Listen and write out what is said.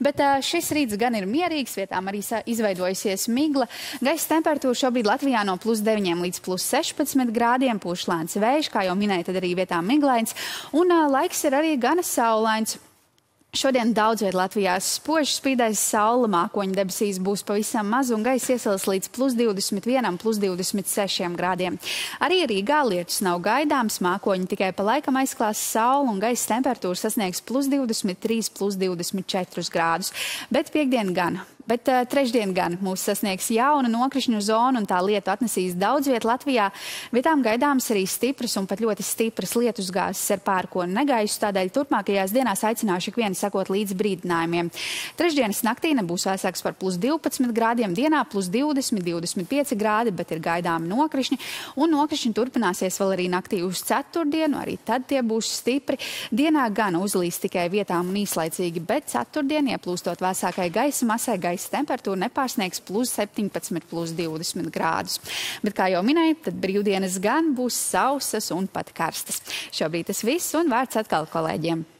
Bet šis rīts gan ir mierīgs, vietām arī izveidojusies migla. Gaisa temperatūra šobrīd Latvijā no plus 9 līdz plus 16 grādiem, pūš lēns vējš, kā jau minēja, tad arī vietām miglains. Un laiks ir arī gana saulains. Šodien daudz vietā Latvijā spoži spīdēs saule, mākoņu debesīs būs pavisam maz un gaisa iesils līdz plus 21, plus 26 grādiem. Arī Rīgā lietus nav gaidāms, mākoņi tikai pa laikam aizklās saule un gaisa temperatūra sasniegs plus 23, plus 24 grādus. Bet piekdien gan Bet uh, trešdien gan mūs sasniegs jauna nokrišņu zona un tā lieta atnesīs daudz vietu Latvijā. Vietām gaidāms arī stipras un pat ļoti stipras lietus gāzes ar pērkonu negaisu, tādēļ turpmākajās dienās aicināšu ikvienu sekot līdz brīdinājumiem. Trešdienas naktī nebūs vēsāks par plus 12 grādiem, dienā plus 20, 25 grādi, bet ir gaidāmi nokrišņi. Un nokrišņi turpināsies vēl arī naktī uz ceturtdienu, arī tad tie būs stipri. Dienā gan uzlīs tikai vietām un īslaicīgi, bet ceturtdien ieplūstot vēsākai gaisa masai, gaisa temperatūra nepārsniegs plus 17, plus 20 grādus. Bet, kā jau minēju, tad brīvdienas gan būs sausas un pat karstas. Šobrīd tas viss un vārds atkal kolēģiem.